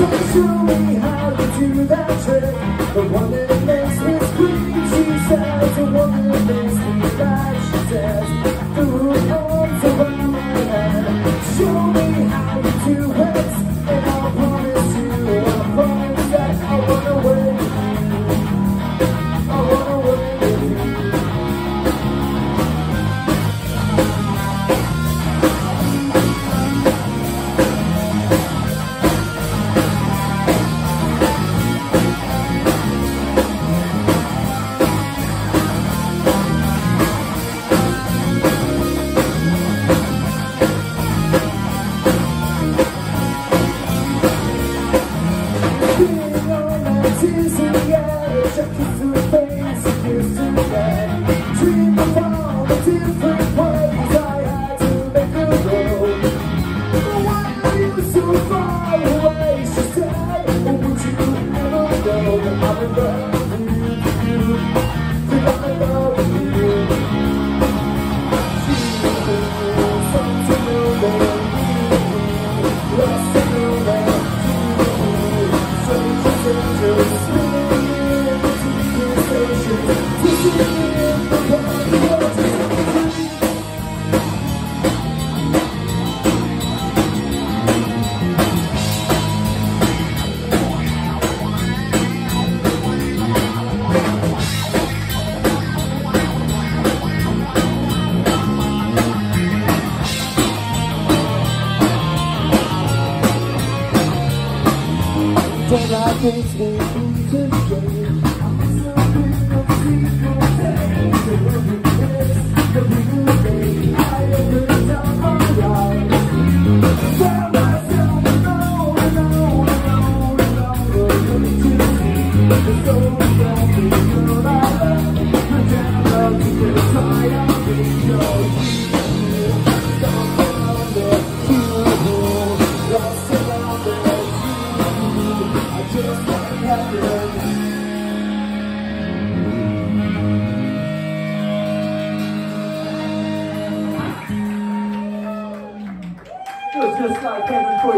So show me how to do that trick The one that makes me scream She says the one that makes I'm in back. till I can stand to the just like heaven for.